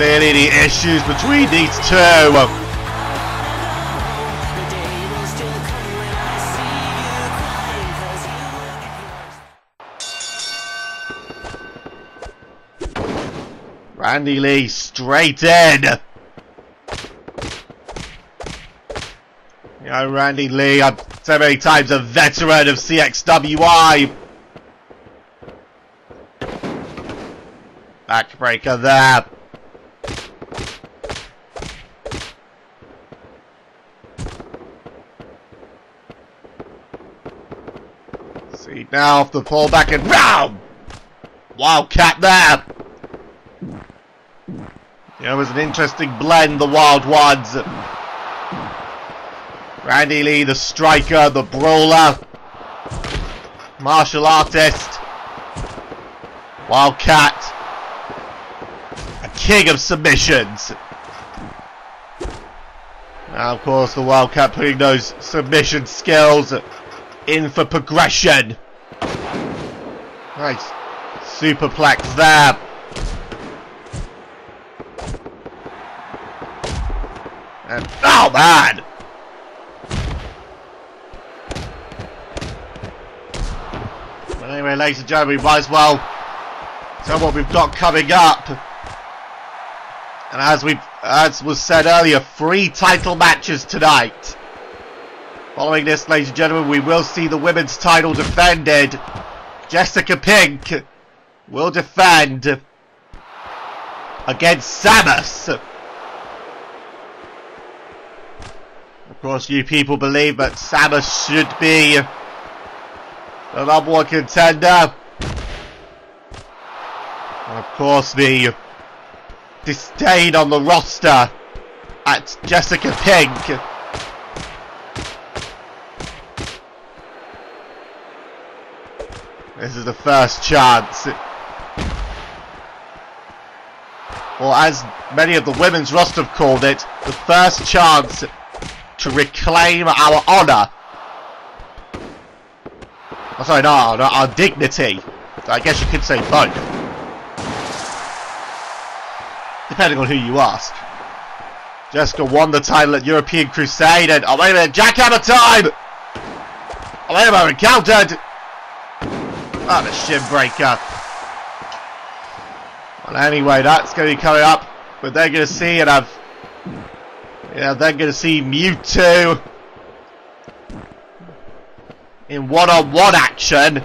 clearly the issues between these two. Randy Lee straight in. You know, Randy Lee, I'm so many times a veteran of CXWI. Backbreaker there. Now the pullback and BAM! Wildcat there. Yeah, it was an interesting blend, the Wild Ones. Randy Lee, the striker, the brawler, martial artist, Wildcat, a king of submissions. Now, of course, the Wildcat putting those submission skills in for progression. Nice superplex there. And, oh man! But anyway, ladies and gentlemen, we might as well tell what we've got coming up. And as we as was said earlier, three title matches tonight. Following this, ladies and gentlemen, we will see the women's title defended. Jessica Pink will defend against Samus. Of course, you people believe that Samus should be the number one contender. Of course, the disdain on the roster at Jessica Pink. This is the first chance. Or as many of the women's roster have called it, the first chance to reclaim our honour. Oh, sorry, no, no, our dignity. I guess you could say both. Depending on who you ask. Jessica won the title at European Crusade and... Oh, wait a minute, jackhammer time! Oh, wait a moment, countered! Oh, the shin breaker. Well, anyway, that's going to be coming up. But they're going to see it have... Yeah, they're going to see Mewtwo in one-on-one -on -one action.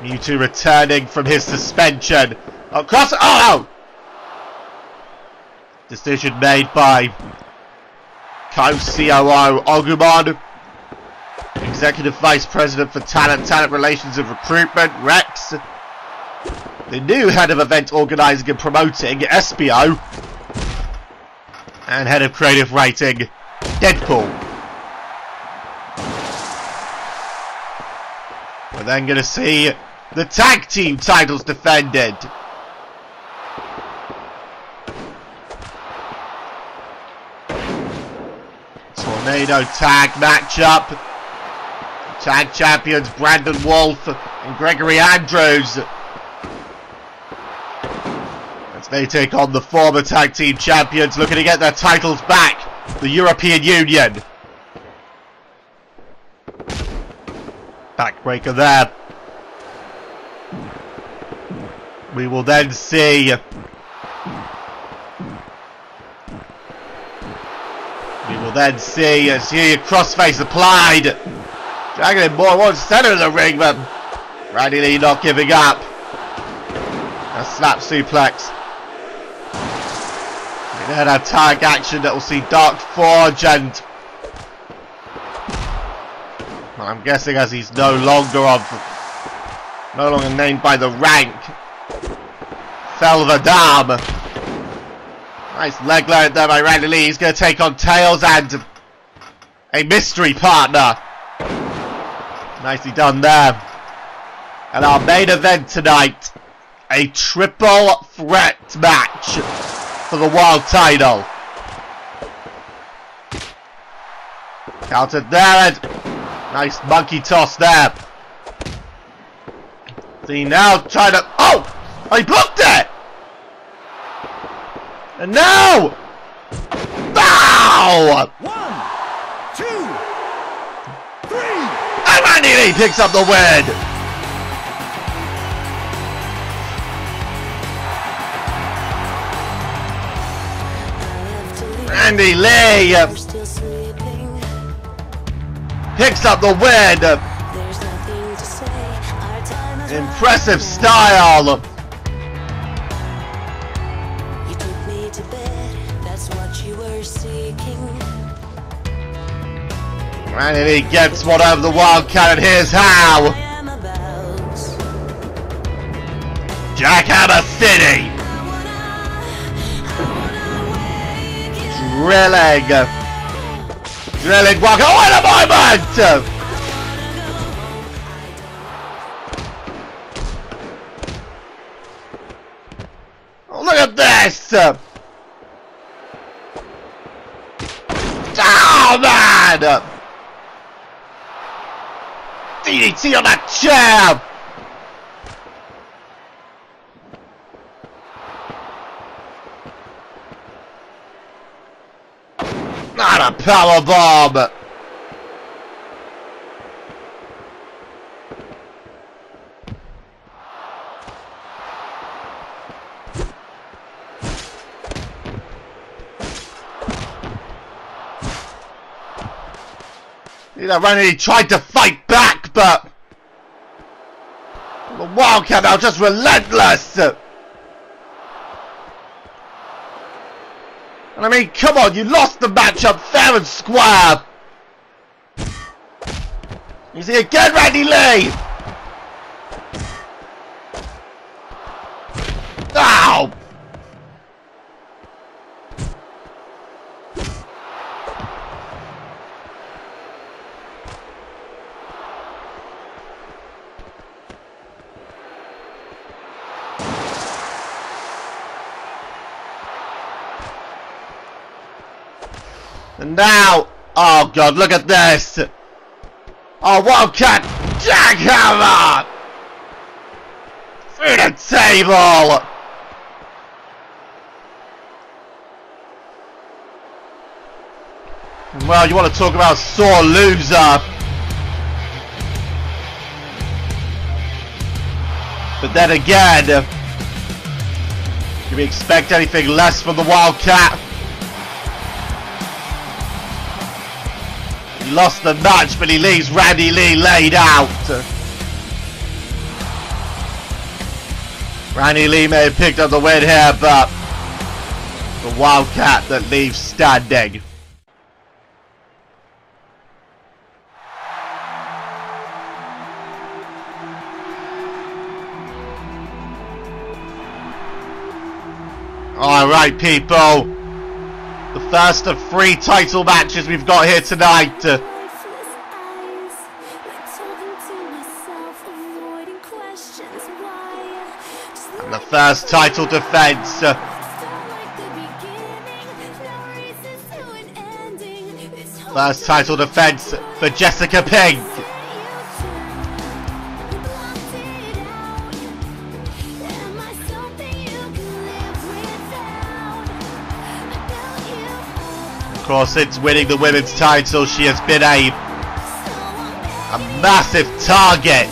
Mewtwo returning from his suspension. Across... Oh! Decision made by co-COO Agumon. Executive Vice President for Talent, Talent Relations and Recruitment, Rex. The new Head of Event Organising and Promoting, SBO. And Head of Creative Writing, Deadpool. We're then going to see the Tag Team titles defended. Tornado Tag matchup. Tag champions Brandon Wolfe and Gregory Andrews. As they take on the former tag team champions looking to get their titles back. The European Union. Backbreaker there. We will then see We will then see as here crossface applied. Dragging him more towards center of the ring, but Randy Lee not giving up. A snap suplex. We then a tag action that will see Dark Forge and I'm guessing as he's no longer of no longer named by the rank. Thel Vadam. Nice leg load there by Randy Lee. He's going to take on Tails and a mystery partner. Nicely done there. And our main event tonight, a triple threat match for the world title. Counted there nice monkey toss there. See now trying to oh! oh I blocked it! And now! Bow! One, And picks up the win! Randy Lee uh, picks up the win! There's nothing to say. Our time is Impressive style! Randy he gets one over the Wildcat and here's how! Jackhammer City! Drilling! Drilling Walker, oh, what a moment! Oh, look at this! Oh, man! DDT on that chair! Not a power bomb! You Randy tried to fight back, but Wildcat now just relentless. And I mean, come on, you lost the matchup fair and square. You see again, Randy Lee. Now, oh god, look at this! Oh, Wildcat Jackhammer! Through the table! Well, you want to talk about sore loser? But then again, can we expect anything less from the Wildcat? Lost the match, but he leaves Randy Lee laid out. Randy Lee may have picked up the win here, but the Wildcat that leaves standing. Alright, people. First of three title matches we've got here tonight. Uh, and the first title defense. Uh, first title defense for Jessica Pink. Since winning the women's title, she has been a, a massive target.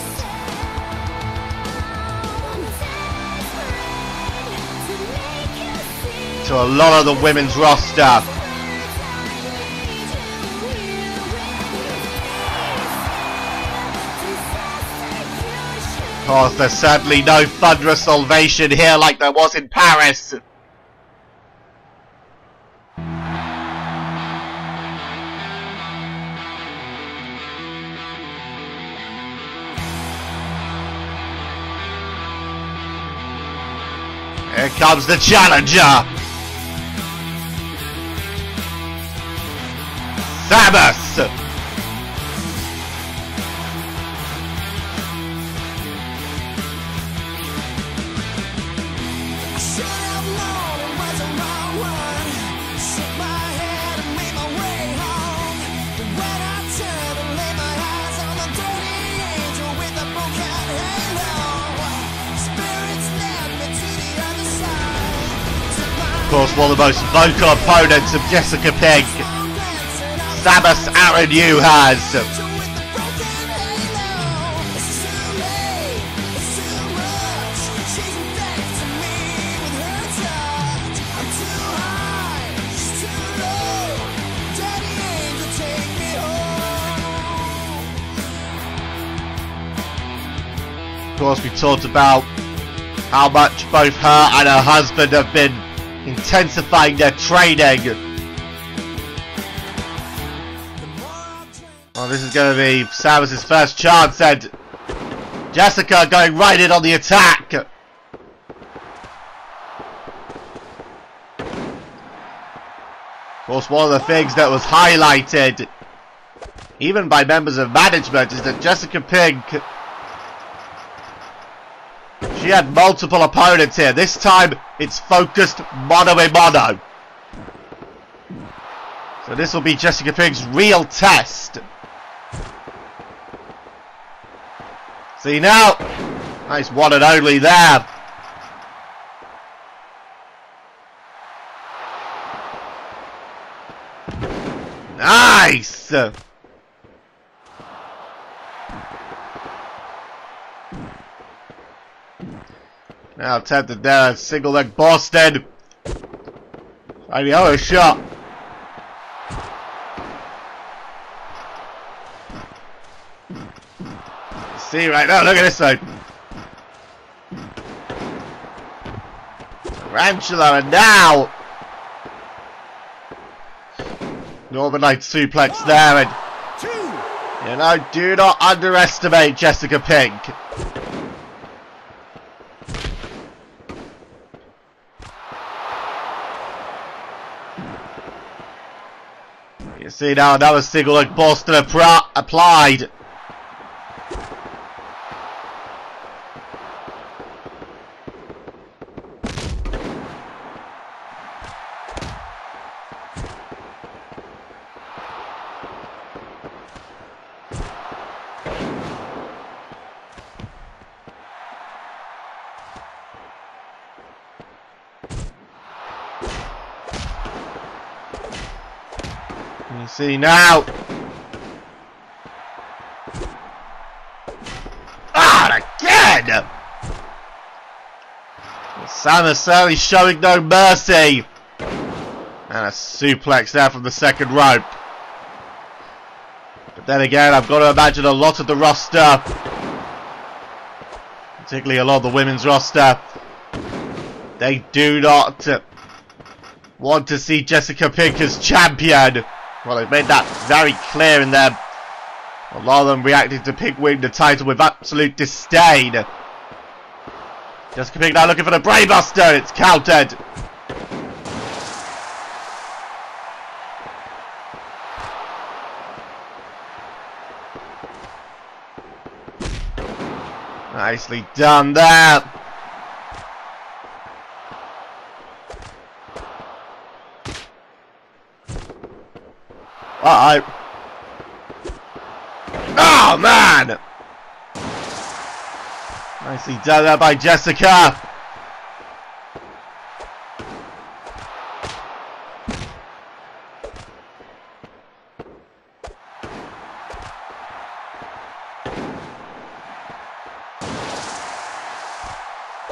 To a lot of the women's roster. Of course, there's certainly no thunderous ovation here like there was in Paris. Here comes the challenger. Course, one of the most vocal opponents of Jessica Pink, Samus Aran Juhasz. Of course, we talked about how much both her and her husband have been intensifying their training. Well, this is going to be Samus's first chance, and Jessica going right in on the attack. Of course, one of the things that was highlighted, even by members of management, is that Jessica Pink she had multiple opponents here. This time, it's focused mono a mono. So this will be Jessica Pink's real test. See now, nice one and only there. Nice! Now attempted there, single leg Boston. Trying the other shot. See right now, look at this side. Tarantula and now Northern Light suplex there and you know, do not underestimate Jessica Pink. See now that was single leg Boston applied. See now. Ah, again! Samus certainly showing no mercy. And a suplex there from the second rope. But then again, I've got to imagine a lot of the roster, particularly a lot of the women's roster, they do not want to see Jessica Pink as champion. Well, they've made that very clear in their... A lot of them reacted to Pink winning the title with absolute disdain. Jessica Pink now looking for the Brainbuster. It's countered. Nicely done there. Uh oh. Oh man! Nicely done there by Jessica.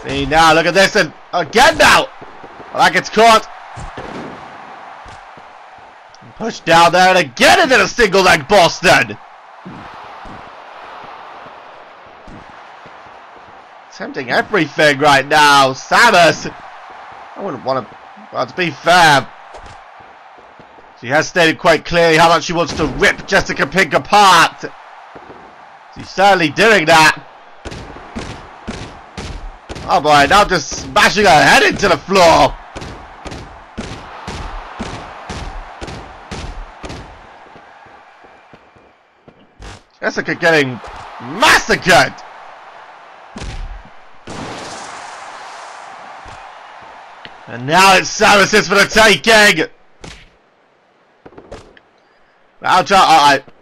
See now, look at this and again now! That gets caught. Push down there and again into a single leg Boston. Attempting everything right now. Samus. I wouldn't want to. Well, to be fair, she has stated quite clearly how much she wants to rip Jessica Pink apart. She's certainly doing that. Oh boy, now just smashing her head into the floor. Jessica getting massacred! And now it's Samus's for the taking! I'll try, alright.